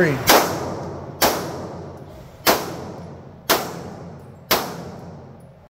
three.